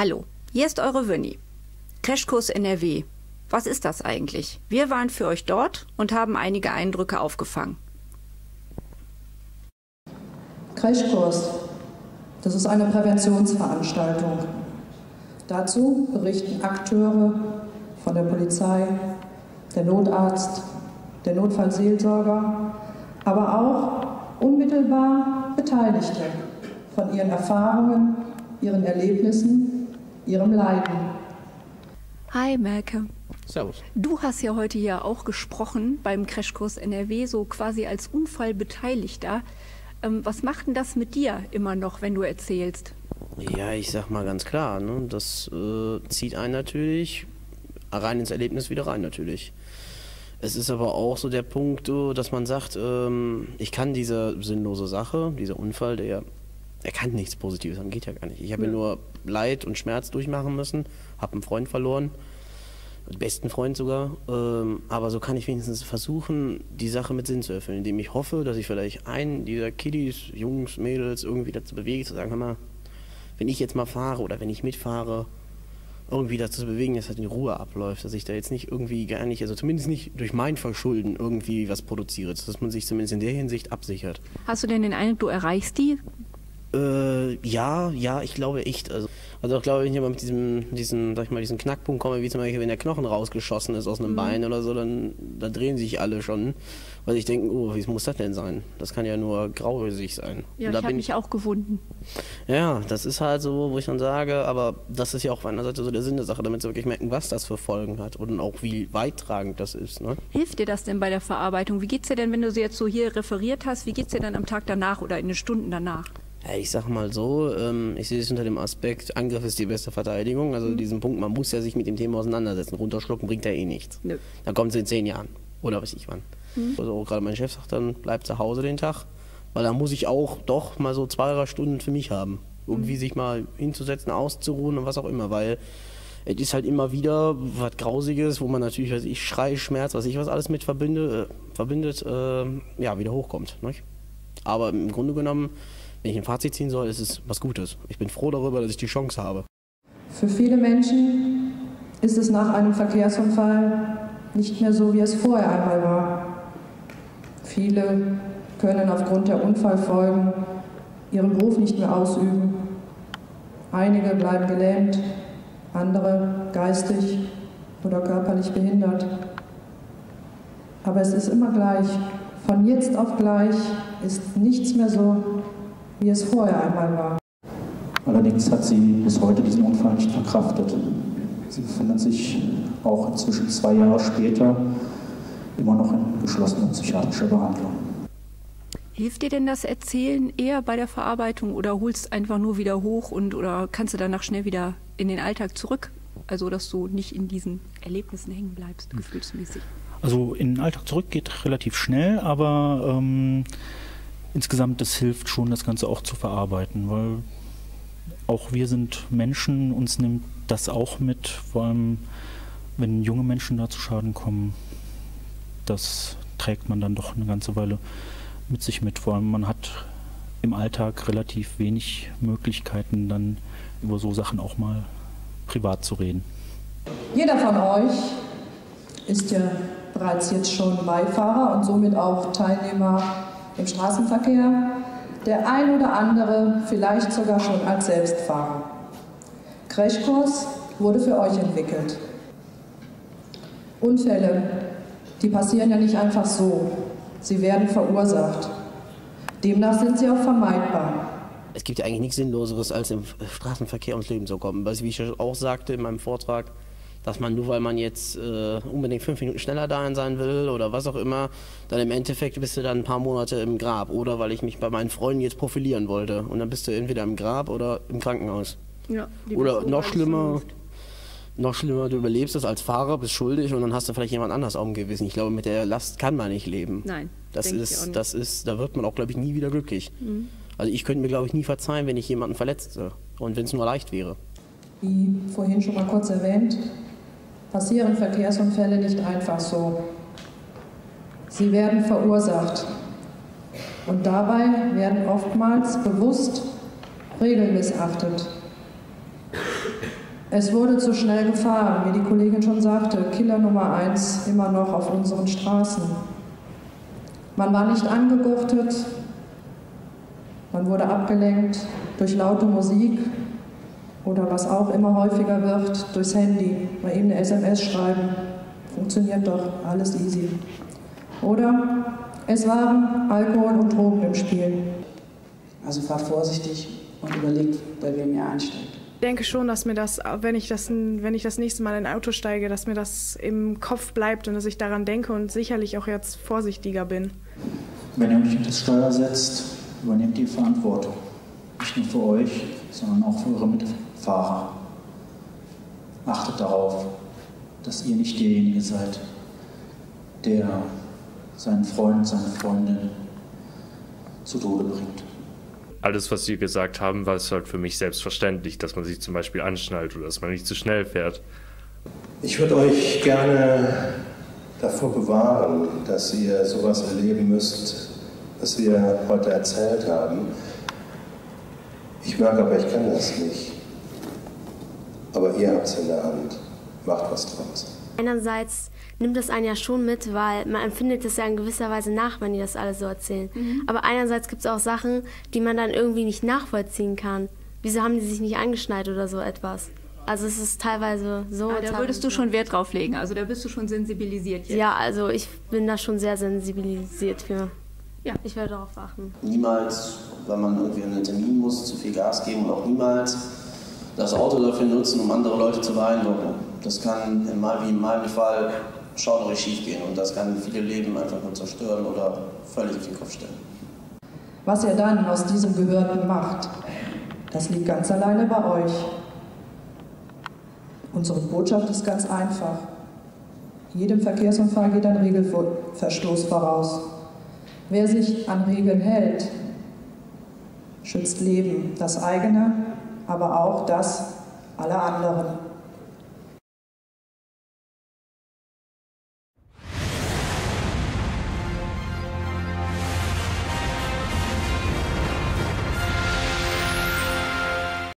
Hallo, hier ist eure Winnie. Crashkurs NRW. Was ist das eigentlich? Wir waren für euch dort und haben einige Eindrücke aufgefangen. Crashkurs. Das ist eine Präventionsveranstaltung. Dazu berichten Akteure von der Polizei, der Notarzt, der Notfallseelsorger, aber auch unmittelbar Beteiligte von ihren Erfahrungen, ihren Erlebnissen, ihrem Leiden. Hi, Merke. Servus. Du hast ja heute ja auch gesprochen beim Crashkurs NRW, so quasi als Unfallbeteiligter. Ähm, was macht denn das mit dir immer noch, wenn du erzählst? Ja, ich sag mal ganz klar, ne, das äh, zieht einen natürlich rein ins Erlebnis wieder rein natürlich. Es ist aber auch so der Punkt, dass man sagt, ähm, ich kann diese sinnlose Sache, dieser Unfall, der er kann nichts Positives haben, geht ja gar nicht. Ich habe ja. nur Leid und Schmerz durchmachen müssen, habe einen Freund verloren, den besten Freund sogar. Ähm, aber so kann ich wenigstens versuchen, die Sache mit Sinn zu erfüllen, indem ich hoffe, dass ich vielleicht einen dieser Kiddies, Jungs, Mädels irgendwie dazu bewege, zu sagen, hör mal, wenn ich jetzt mal fahre oder wenn ich mitfahre, irgendwie dazu bewegen, dass halt in Ruhe abläuft, dass ich da jetzt nicht irgendwie gar nicht, also zumindest nicht durch mein Verschulden irgendwie was produziere, dass man sich zumindest in der Hinsicht absichert. Hast du denn den Eindruck, du erreichst die? Äh, ja, ja, ich glaube echt. Also, also ich glaube, wenn ich mal mit diesem, diesem, sag ich mal, diesen Knackpunkt komme, wie zum Beispiel, wenn der Knochen rausgeschossen ist aus einem mhm. Bein oder so, dann, dann drehen sich alle schon, weil ich denke, oh, wie muss das denn sein? Das kann ja nur grauhösig sein. Ja, da ich habe mich auch gewunden. Ja, das ist halt so, wo ich dann sage, aber das ist ja auch auf einer Seite so der Sinn der Sache, damit sie wirklich merken, was das für Folgen hat und auch wie weittragend das ist. Ne? Hilft dir das denn bei der Verarbeitung? Wie geht's dir denn, wenn du sie jetzt so hier referiert hast, wie geht's dir dann am Tag danach oder in den Stunden danach? Ja, ich sag mal so, ähm, ich sehe es unter dem Aspekt, Angriff ist die beste Verteidigung. Also mhm. diesen Punkt, man muss ja sich mit dem Thema auseinandersetzen. Runterschlucken bringt ja eh nichts. Nö. Dann kommt es in zehn Jahren. Oder weiß ich wann. Mhm. Also gerade mein Chef sagt dann, bleib zu Hause den Tag. Weil da muss ich auch doch mal so zwei, drei Stunden für mich haben. Irgendwie mhm. sich mal hinzusetzen, auszuruhen und was auch immer. Weil es ist halt immer wieder was Grausiges, wo man natürlich, weiß ich, Schrei, Schmerz, was ich was alles mit verbinde, äh, verbindet, äh, ja, wieder hochkommt. Nicht? Aber im Grunde genommen wenn ich ein Fazit ziehen soll, ist es was Gutes. Ich bin froh darüber, dass ich die Chance habe. Für viele Menschen ist es nach einem Verkehrsunfall nicht mehr so, wie es vorher einmal war. Viele können aufgrund der Unfallfolgen ihren Beruf nicht mehr ausüben. Einige bleiben gelähmt, andere geistig oder körperlich behindert. Aber es ist immer gleich. Von jetzt auf gleich ist nichts mehr so, wie es vorher einmal war. Allerdings hat sie bis heute diesen Unfall nicht verkraftet. Sie befindet sich auch inzwischen zwei Jahre später immer noch in geschlossener psychiatrischer Behandlung. Hilft dir denn das Erzählen eher bei der Verarbeitung oder holst einfach nur wieder hoch und oder kannst du danach schnell wieder in den Alltag zurück? Also dass du nicht in diesen Erlebnissen hängen bleibst, hm. gefühlsmäßig. Also in den Alltag zurück geht relativ schnell, aber ähm, insgesamt, das hilft schon, das Ganze auch zu verarbeiten, weil auch wir sind Menschen, uns nimmt das auch mit, vor allem wenn junge Menschen da zu Schaden kommen, das trägt man dann doch eine ganze Weile mit sich mit. Vor allem man hat im Alltag relativ wenig Möglichkeiten, dann über so Sachen auch mal privat zu reden. Jeder von euch ist ja bereits jetzt schon Beifahrer und somit auch Teilnehmer im Straßenverkehr, der ein oder andere vielleicht sogar schon als Selbstfahrer. Crashkurs wurde für euch entwickelt. Unfälle, die passieren ja nicht einfach so, sie werden verursacht. Demnach sind sie auch vermeidbar. Es gibt ja eigentlich nichts Sinnloseres, als im Straßenverkehr ums Leben zu kommen. Weil, wie ich auch sagte in meinem Vortrag, dass man nur weil man jetzt äh, unbedingt fünf Minuten schneller da sein will oder was auch immer, dann im Endeffekt bist du dann ein paar Monate im Grab. Oder weil ich mich bei meinen Freunden jetzt profilieren wollte. Und dann bist du entweder im Grab oder im Krankenhaus. Ja, oder noch schlimmer, noch schlimmer, du überlebst es als Fahrer, bist schuldig und dann hast du vielleicht jemand anders auf dem Gewissen. Ich glaube, mit der Last kann man nicht leben. Nein. Das ist, das ist, da wird man auch, glaube ich, nie wieder glücklich. Mhm. Also ich könnte mir, glaube ich, nie verzeihen, wenn ich jemanden verletzte. Und wenn es nur leicht wäre. Wie vorhin schon mal kurz erwähnt, passieren Verkehrsunfälle nicht einfach so. Sie werden verursacht. Und dabei werden oftmals bewusst Regeln missachtet. Es wurde zu schnell gefahren, wie die Kollegin schon sagte, Killer Nummer eins immer noch auf unseren Straßen. Man war nicht angegurtet, man wurde abgelenkt durch laute Musik oder was auch immer häufiger wird, durchs Handy, mal eben eine SMS schreiben. Funktioniert doch, alles easy. Oder es waren Alkohol und Drogen im Spiel. Also fahrt vorsichtig und überlegt, bei wem ihr einsteigt. Ich denke schon, dass mir das, wenn ich das, wenn ich das nächste Mal in ein Auto steige, dass mir das im Kopf bleibt und dass ich daran denke und sicherlich auch jetzt vorsichtiger bin. Wenn ihr euch in das Steuer setzt, übernehmt ihr Verantwortung. Nicht nur für euch, sondern auch für eure Mitfahrer. Achtet darauf, dass ihr nicht derjenige seid, der seinen Freund, seine Freundin zu Tode bringt alles, was Sie gesagt haben, war es halt für mich selbstverständlich, dass man sich zum Beispiel anschnallt oder dass man nicht zu schnell fährt. Ich würde euch gerne davor bewahren, dass ihr sowas erleben müsst, was wir heute erzählt haben. Ich merke aber, ich kann das nicht. Aber ihr habt es in der Hand. Macht was draus. Einerseits nimmt das einen ja schon mit, weil man empfindet es ja in gewisser Weise nach, wenn die das alles so erzählen. Mhm. Aber einerseits gibt es auch Sachen, die man dann irgendwie nicht nachvollziehen kann. Wieso haben die sich nicht angeschnallt oder so etwas? Also es ist teilweise so. Ah, da würdest du schon Wert drauf legen. Also da bist du schon sensibilisiert jetzt. Ja, also ich bin da schon sehr sensibilisiert für. Ja, ich werde darauf achten. Niemals, wenn man irgendwie einen Termin muss, zu viel Gas geben und auch niemals das Auto dafür nutzen, um andere Leute zu beeindrucken. Das kann wie in meinem Fall schauderisch schief gehen und das kann viele Leben einfach nur zerstören oder völlig auf den Kopf stellen. Was ihr dann aus diesem Gehörten macht, das liegt ganz alleine bei euch. Unsere Botschaft ist ganz einfach. Jedem Verkehrsunfall geht ein Regelverstoß voraus. Wer sich an Regeln hält, schützt Leben, das eigene, aber auch das aller anderen.